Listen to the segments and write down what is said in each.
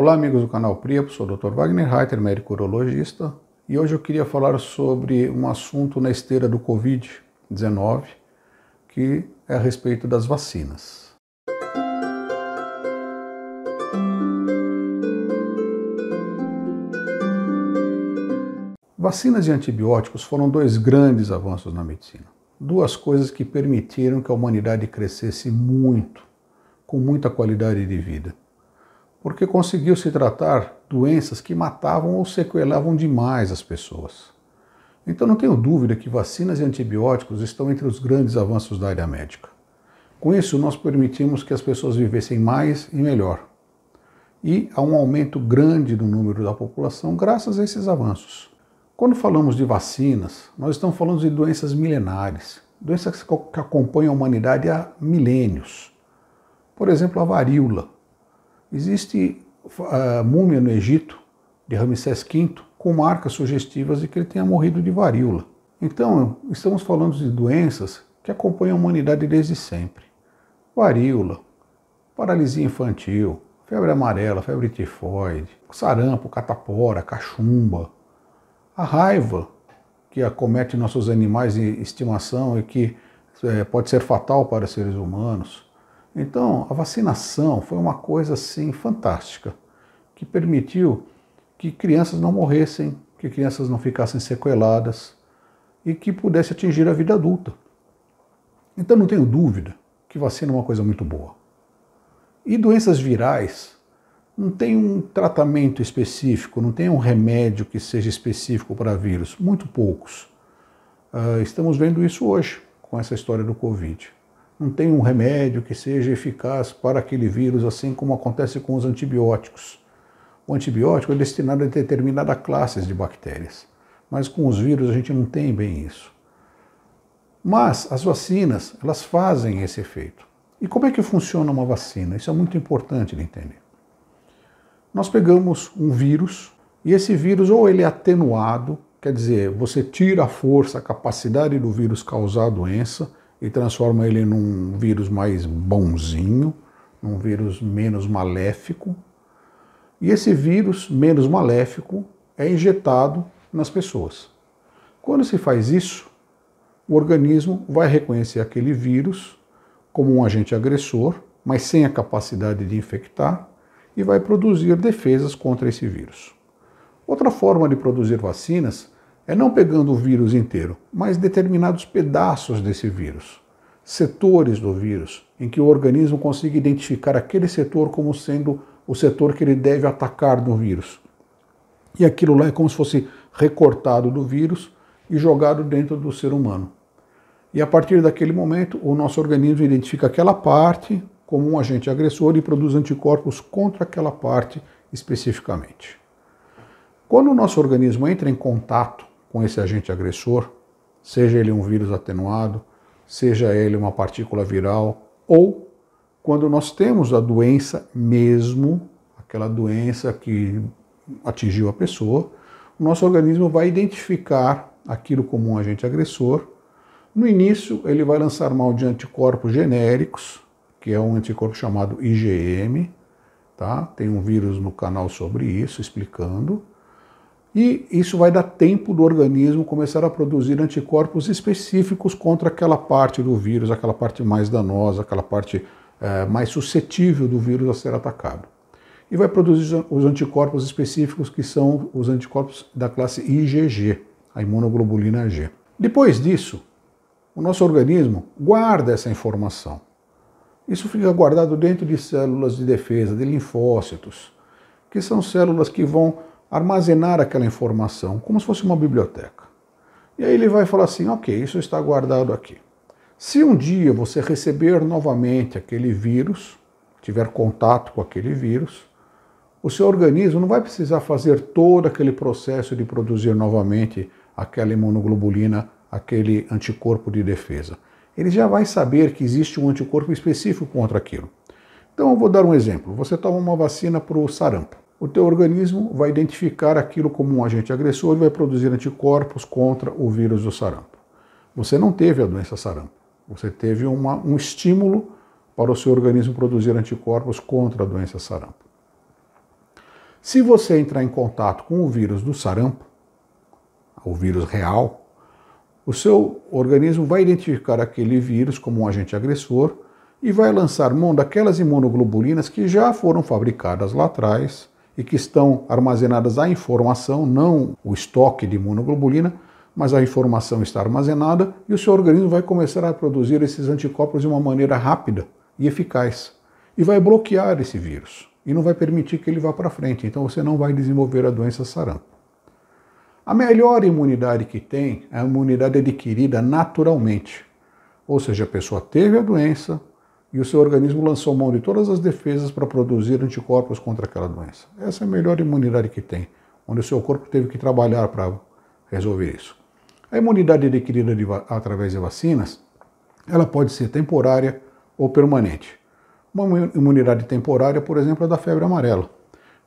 Olá, amigos do canal PRIAP, sou o Dr. Wagner Reiter, médico urologista, e hoje eu queria falar sobre um assunto na esteira do Covid-19, que é a respeito das vacinas. Vacinas e antibióticos foram dois grandes avanços na medicina. Duas coisas que permitiram que a humanidade crescesse muito, com muita qualidade de vida. Porque conseguiu se tratar doenças que matavam ou sequelavam demais as pessoas. Então não tenho dúvida que vacinas e antibióticos estão entre os grandes avanços da área médica. Com isso, nós permitimos que as pessoas vivessem mais e melhor. E há um aumento grande do número da população graças a esses avanços. Quando falamos de vacinas, nós estamos falando de doenças milenares, doenças que acompanham a humanidade há milênios. Por exemplo, a varíola. Existe a múmia no Egito, de Ramsés V, com marcas sugestivas de que ele tenha morrido de varíola. Então, estamos falando de doenças que acompanham a humanidade desde sempre. Varíola, paralisia infantil, febre amarela, febre tifoide, sarampo, catapora, cachumba, a raiva que acomete nossos animais de estimação e que é, pode ser fatal para seres humanos. Então, a vacinação foi uma coisa assim fantástica, que permitiu que crianças não morressem, que crianças não ficassem sequeladas e que pudesse atingir a vida adulta. Então, não tenho dúvida que vacina é uma coisa muito boa. E doenças virais não tem um tratamento específico, não tem um remédio que seja específico para vírus, muito poucos. Uh, estamos vendo isso hoje com essa história do Covid. Não tem um remédio que seja eficaz para aquele vírus, assim como acontece com os antibióticos. O antibiótico é destinado a determinada classe de bactérias, mas com os vírus a gente não tem bem isso. Mas as vacinas, elas fazem esse efeito. E como é que funciona uma vacina? Isso é muito importante de entender. Nós pegamos um vírus e esse vírus ou ele é atenuado, quer dizer, você tira a força, a capacidade do vírus causar a doença e transforma ele num vírus mais bonzinho, num vírus menos maléfico. E esse vírus menos maléfico é injetado nas pessoas. Quando se faz isso, o organismo vai reconhecer aquele vírus como um agente agressor, mas sem a capacidade de infectar, e vai produzir defesas contra esse vírus. Outra forma de produzir vacinas é não pegando o vírus inteiro, mas determinados pedaços desse vírus, setores do vírus, em que o organismo consiga identificar aquele setor como sendo o setor que ele deve atacar no vírus. E aquilo lá é como se fosse recortado do vírus e jogado dentro do ser humano. E a partir daquele momento, o nosso organismo identifica aquela parte como um agente agressor e produz anticorpos contra aquela parte especificamente. Quando o nosso organismo entra em contato com esse agente agressor, seja ele um vírus atenuado, seja ele uma partícula viral, ou quando nós temos a doença mesmo, aquela doença que atingiu a pessoa, o nosso organismo vai identificar aquilo como um agente agressor. No início, ele vai lançar mão de anticorpos genéricos, que é um anticorpo chamado IgM, tá? Tem um vírus no canal sobre isso, explicando. E isso vai dar tempo do organismo começar a produzir anticorpos específicos contra aquela parte do vírus, aquela parte mais danosa, aquela parte é, mais suscetível do vírus a ser atacado. E vai produzir os anticorpos específicos que são os anticorpos da classe IgG, a imunoglobulina G. Depois disso, o nosso organismo guarda essa informação. Isso fica guardado dentro de células de defesa, de linfócitos, que são células que vão armazenar aquela informação, como se fosse uma biblioteca. E aí ele vai falar assim: ok, isso está guardado aqui. Se um dia você receber novamente aquele vírus, tiver contato com aquele vírus, o seu organismo não vai precisar fazer todo aquele processo de produzir novamente aquela imunoglobulina, aquele anticorpo de defesa ele já vai saber que existe um anticorpo específico contra aquilo. Então eu vou dar um exemplo. Você toma uma vacina para o sarampo. O teu organismo vai identificar aquilo como um agente agressor e vai produzir anticorpos contra o vírus do sarampo. Você não teve a doença sarampo. Você teve uma, um estímulo para o seu organismo produzir anticorpos contra a doença sarampo. Se você entrar em contato com o vírus do sarampo, o vírus real, o seu organismo vai identificar aquele vírus como um agente agressor e vai lançar mão daquelas imunoglobulinas que já foram fabricadas lá atrás e que estão armazenadas a informação, não o estoque de imunoglobulina, mas a informação está armazenada e o seu organismo vai começar a produzir esses anticorpos de uma maneira rápida e eficaz. E vai bloquear esse vírus e não vai permitir que ele vá para frente. Então você não vai desenvolver a doença sarampo. A melhor imunidade que tem é a imunidade adquirida naturalmente. Ou seja, a pessoa teve a doença e o seu organismo lançou mão de todas as defesas para produzir anticorpos contra aquela doença. Essa é a melhor imunidade que tem, onde o seu corpo teve que trabalhar para resolver isso. A imunidade adquirida de, através de vacinas, ela pode ser temporária ou permanente. Uma imunidade temporária, por exemplo, é da febre amarela.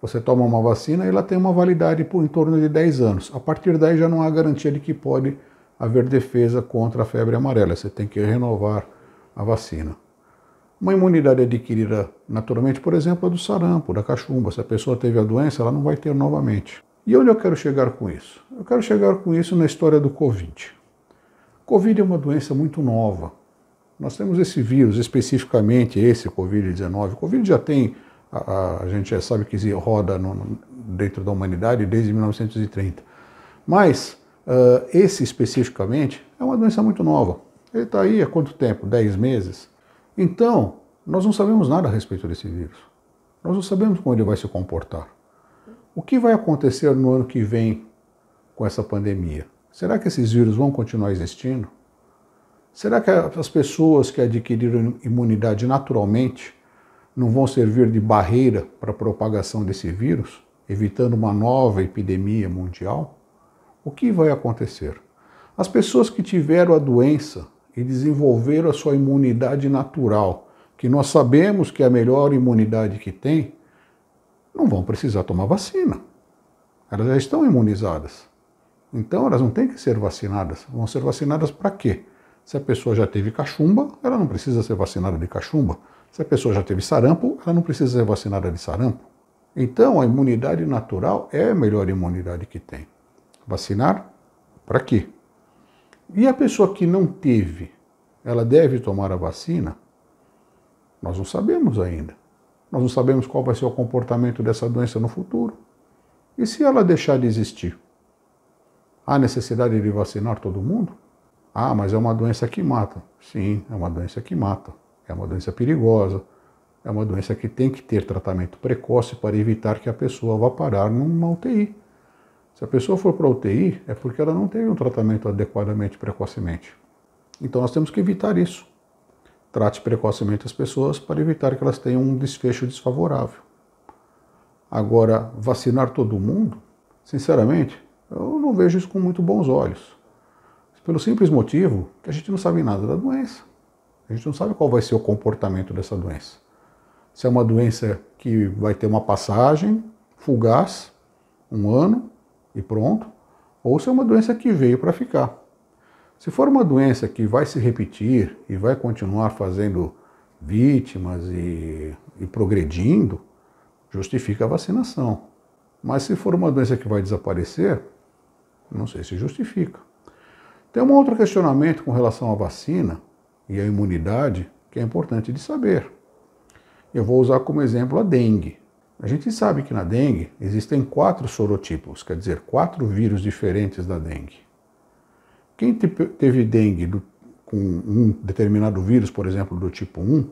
Você toma uma vacina e ela tem uma validade por em torno de 10 anos. A partir daí já não há garantia de que pode haver defesa contra a febre amarela. Você tem que renovar a vacina. Uma imunidade adquirida naturalmente, por exemplo, é do sarampo, da cachumba. Se a pessoa teve a doença, ela não vai ter novamente. E onde eu quero chegar com isso? Eu quero chegar com isso na história do Covid. Covid é uma doença muito nova. Nós temos esse vírus, especificamente esse Covid-19. O Covid já tem, a, a, gente já sabe que roda no, dentro da humanidade desde 1930. Mas uh, esse especificamente é uma doença muito nova. Ele está aí há quanto tempo? 10 meses? Então, nós não sabemos nada a respeito desse vírus. Nós não sabemos como ele vai se comportar. O que vai acontecer no ano que vem com essa pandemia? Será que esses vírus vão continuar existindo? Será que as pessoas que adquiriram imunidade naturalmente não vão servir de barreira para a propagação desse vírus, evitando uma nova epidemia mundial? O que vai acontecer? As pessoas que tiveram a doença e desenvolveram a sua imunidade natural, que nós sabemos que é a melhor imunidade que tem, não vão precisar tomar vacina. Elas já estão imunizadas. Então elas não têm que ser vacinadas. Vão ser vacinadas para quê? Se a pessoa já teve cachumba, ela não precisa ser vacinada de cachumba. Se a pessoa já teve sarampo, ela não precisa ser vacinada de sarampo. Então a imunidade natural é a melhor imunidade que tem. Vacinar para quê? E a pessoa que não teve, ela deve tomar a vacina? Nós não sabemos ainda. Nós não sabemos qual vai ser o comportamento dessa doença no futuro. E se ela deixar de existir? Há necessidade de vacinar todo mundo? Ah, mas é uma doença que mata. Sim, é uma doença que mata. É uma doença perigosa. É uma doença que tem que ter tratamento precoce para evitar que a pessoa vá parar numa UTI. Se a pessoa for para UTI, é porque ela não teve um tratamento adequadamente precocemente. Então nós temos que evitar isso. Trate precocemente as pessoas para evitar que elas tenham um desfecho desfavorável. Agora, vacinar todo mundo, sinceramente, eu não vejo isso com muito bons olhos. Pelo simples motivo que a gente não sabe nada da doença. A gente não sabe qual vai ser o comportamento dessa doença. Se é uma doença que vai ter uma passagem fugaz, um ano e pronto, ou se é uma doença que veio para ficar. Se for uma doença que vai se repetir e vai continuar fazendo vítimas e, e progredindo, justifica a vacinação. Mas se for uma doença que vai desaparecer, não sei se justifica. Tem um outro questionamento com relação à vacina e à imunidade que é importante de saber. Eu vou usar como exemplo a dengue. A gente sabe que na dengue existem quatro sorotipos, quer dizer, quatro vírus diferentes da dengue. Quem teve dengue do, com um determinado vírus, por exemplo, do tipo 1,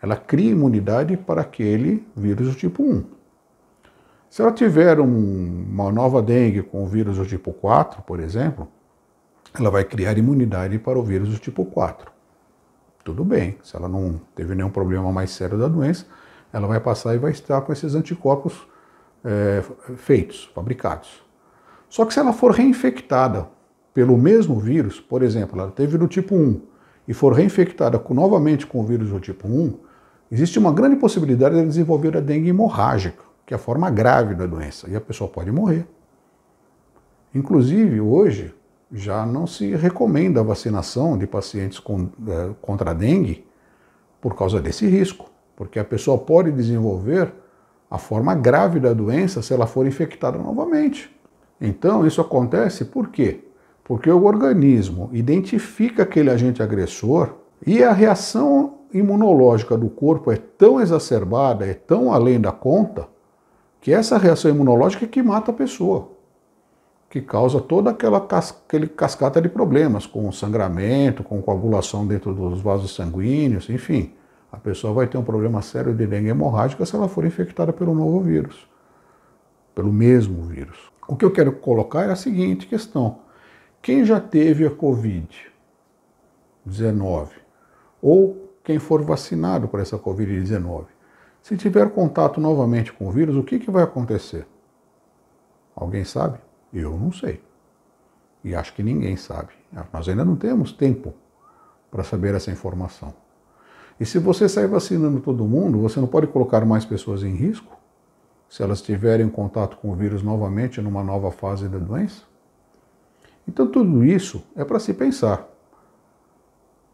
ela cria imunidade para aquele vírus do tipo 1. Se ela tiver um, uma nova dengue com o vírus do tipo 4, por exemplo, ela vai criar imunidade para o vírus do tipo 4. Tudo bem, se ela não teve nenhum problema mais sério da doença, ela vai passar e vai estar com esses anticorpos é, feitos, fabricados. Só que se ela for reinfectada pelo mesmo vírus, por exemplo, ela teve do tipo 1 e for reinfectada com, novamente com o vírus do tipo 1, existe uma grande possibilidade de desenvolver a dengue hemorrágica, que é a forma grave da doença, e a pessoa pode morrer. Inclusive, hoje, já não se recomenda a vacinação de pacientes com, é, contra a dengue por causa desse risco, porque a pessoa pode desenvolver a forma grave da doença se ela for infectada novamente. Então, isso acontece por quê? Porque o organismo identifica aquele agente agressor e a reação imunológica do corpo é tão exacerbada, é tão além da conta, que essa reação imunológica é que mata a pessoa, que causa toda aquela cas aquele cascata de problemas, com sangramento, com coagulação dentro dos vasos sanguíneos, enfim. A pessoa vai ter um problema sério de dengue hemorrágica se ela for infectada pelo novo vírus, pelo mesmo vírus. O que eu quero colocar é a seguinte questão. Quem já teve a Covid-19 ou quem for vacinado por essa Covid-19, se tiver contato novamente com o vírus, o que, que vai acontecer? Alguém sabe? Eu não sei. E acho que ninguém sabe. Nós ainda não temos tempo para saber essa informação. E se você sair vacinando todo mundo, você não pode colocar mais pessoas em risco? Se elas tiverem contato com o vírus novamente numa nova fase da doença? Então tudo isso é para se pensar.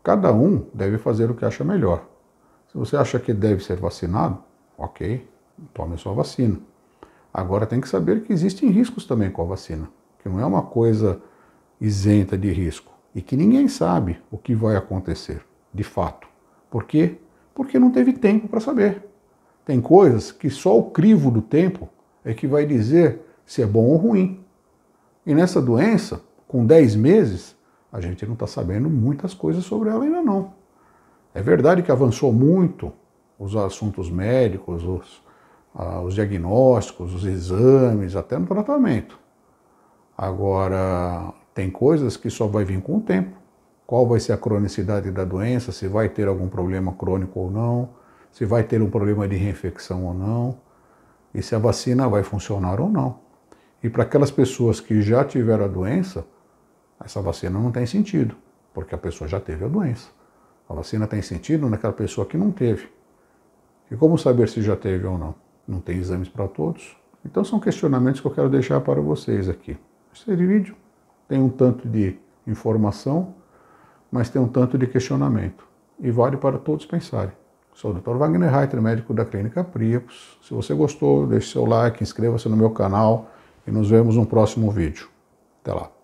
Cada um deve fazer o que acha melhor. Se você acha que deve ser vacinado, ok, tome sua vacina. Agora tem que saber que existem riscos também com a vacina, que não é uma coisa isenta de risco e que ninguém sabe o que vai acontecer, de fato. Por quê? Porque não teve tempo para saber. Tem coisas que só o crivo do tempo é que vai dizer se é bom ou ruim. E nessa doença, com 10 meses, a gente não está sabendo muitas coisas sobre ela ainda não. É verdade que avançou muito os assuntos médicos, os, ah, os diagnósticos, os exames, até no tratamento. Agora, tem coisas que só vai vir com o tempo. Qual vai ser a cronicidade da doença, se vai ter algum problema crônico ou não, se vai ter um problema de reinfecção ou não, e se a vacina vai funcionar ou não. E para aquelas pessoas que já tiveram a doença, essa vacina não tem sentido, porque a pessoa já teve a doença. A vacina tem sentido naquela pessoa que não teve. E como saber se já teve ou não? Não tem exames para todos. Então são questionamentos que eu quero deixar para vocês aqui. Esse vídeo tem um tanto de informação, mas tem um tanto de questionamento. E vale para todos pensarem. Sou o Dr. Wagner Reiter, médico da Clínica Priapos. Se você gostou, deixe seu like, inscreva-se no meu canal e nos vemos no próximo vídeo. Até lá.